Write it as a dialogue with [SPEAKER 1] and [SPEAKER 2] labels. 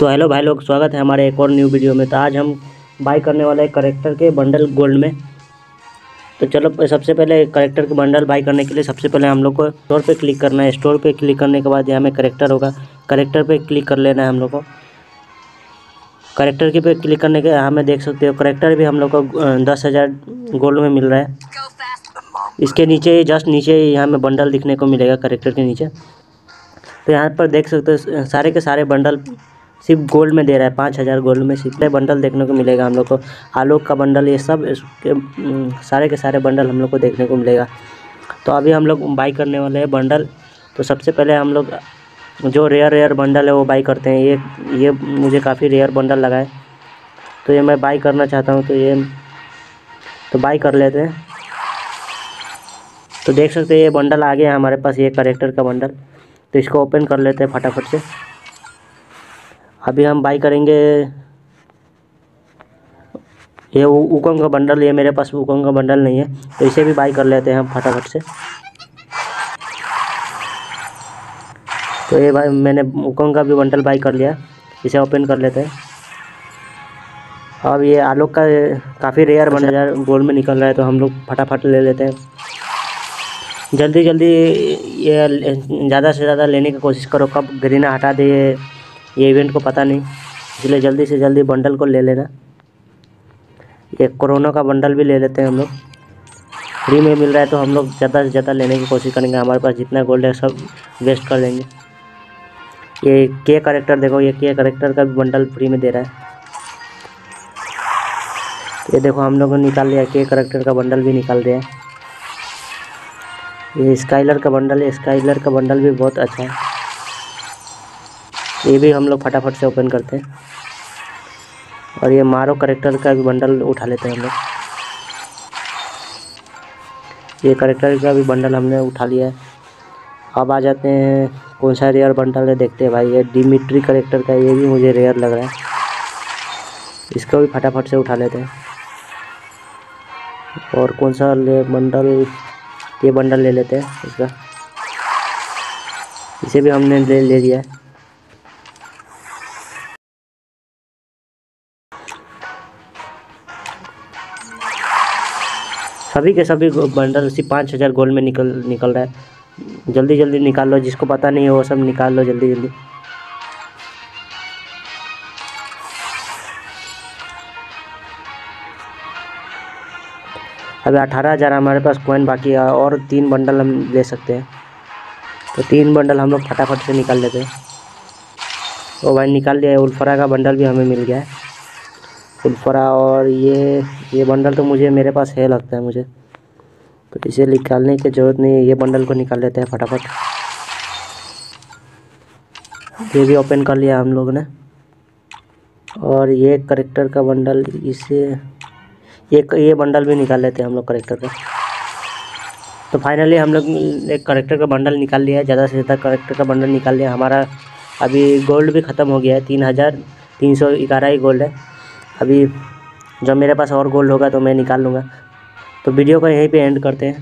[SPEAKER 1] तो हेलो भाई लोग, स्वागत है हमारे एक और न्यू वीडियो में। तो आज हम बाई करने वाले हैं करेक्टर के बंडल गोल्ड में। तो चलो सबसे पहले करेक्टर के बंडल बाई करने के लिए सबसे पहले हम लोग को स्टोर पे क्लिक करना है। स्टोर पे क्लिक करने के बाद यहाँ में करेक्टर होगा। करेक्टर पे क्लिक कर लेना है हम लोग को। करेक्टर के पे क्लिक करने के हमें देख सकते हो करेक्टर भी हम लोग को दस हज़ार गोल्ड में मिल रहा है। इसके नीचे जस्ट नीचे यहाँ में बंडल दिखने को मिलेगा करेक्टर के नीचे। तो यहाँ पर देख सकते हो, सारे के सारे बंडल सिर्फ़ गोल्ड में दे रहा है, पाँच हज़ार गोल्ड में सिर्फ़। बंडल देखने को मिलेगा हम लोग को। आलोक का बंडल ये सब, इसके सारे के सारे बंडल हम लोग को देखने को मिलेगा। तो अभी हम लोग बाई करने वाले हैं बंडल तो सबसे पहले हम लोग, जो रेयर रेयर बंडल है, वो बाई करते हैं। ये ये मुझे काफ़ी रेयर बंडल लगा है। तो ये मैं बाई करना चाहता हूँ तो ये तो बाई कर लेते हैं। तो देख सकते हैं, ये बंडल आ गया हमारे पास, ये करेक्टर का बंडल तो इसको ओपन कर लेते हैं फटाफट से। अभी हम बाई करेंगे। ये उकंग का बंडल, ये मेरे पास उकंग का बंडल नहीं है तो इसे भी बाई कर लेते हैं हम फटाफट से। तो ये भाई, मैंने उकंग का भी बंडल बाई कर लिया, इसे ओपन कर लेते हैं। अब ये आलोक का काफ़ी रेयर बन यार गोल्ड में निकल रहा है तो हम लोग फटाफट ले लेते हैं। जल्दी जल्दी ये ज़्यादा से ज़्यादा लेने की कोशिश करो, कब ग्रीना हटा दे ये इवेंट को पता नहीं। इसलिए जल्दी से जल्दी बंडल को ले लेना। ये कोरोना का बंडल भी ले लेते हैं हम लोग। फ्री में मिल रहा है तो हम लोग ज़्यादा से ज़्यादा लेने की कोशिश करेंगे। हमारे पास जितना गोल्ड है सब वेस्ट कर देंगे। ये के करेक्टर देखो, ये के करेक्टर का भी बंडल फ्री में दे रहा है। ये देखो, हम लोगों ने निकाल लिया। के करेक्टर का बंडल भी निकाल दिया। ये स्काइलर का बंडल है। स्काइलर का बंडल भी बहुत अच्छा है। ये भी हम लोग फटाफट से ओपन करते हैं। और ये मारो करेक्टर का भी बंडल उठा लेते हैं हम लोग। ये करेक्टर का भी बंडल हमने उठा लिया है। अब आ जाते हैं, कौन सा रेयर बंडल है देखते हैं भाई। ये डिमिट्री करेक्टर का, ये भी मुझे रेयर लग रहा है। इसको भी फटाफट से उठा लेते हैं। और कौन सा ले बंडल, ये बंडल ले लेते हैं इसका। इसे भी हमने ले ले लिया है। सभी के सभी बंडल उसी पाँच हज़ार गोल्ड में निकल निकल रहा है। जल्दी जल्दी निकाल लो, जिसको पता नहीं है वो सब निकाल लो जल्दी जल्दी। अभी अठारह हज़ार हमारे पास कॉइन बाकी है, और तीन बंडल हम ले सकते हैं। तो तीन बंडल हम लोग फटाफट से निकाल लेते हैं। तो भाई निकाल लिया उल्फरा का बंडल भी हमें मिल गया है। फुलफरा और ये ये बंडल तो मुझे, मेरे पास है लगता है मुझे। तो इसे निकालने की ज़रूरत नहीं है, ये बंडल को निकाल लेते हैं फटाफट। ये भी ओपन कर लिया हम लोग ने। और ये करेक्टर का बंडल, इसे, ये ये बंडल भी निकाल लेते हैं हम लोग करेक्टर का। तो फाइनली हम लोग एक करेक्टर का बंडल निकाल लिया ज़्यादा से ज़्यादा करेक्टर का बंडल निकाल लिया हमारा अभी गोल्ड भी ख़त्म हो गया है, तीन हज़ार तीन सौ ग्यारह ही गोल्ड है। अभी जब मेरे पास और गोल्ड होगा तो मैं निकाल लूँगा। तो वीडियो को यहीं पे एंड करते हैं।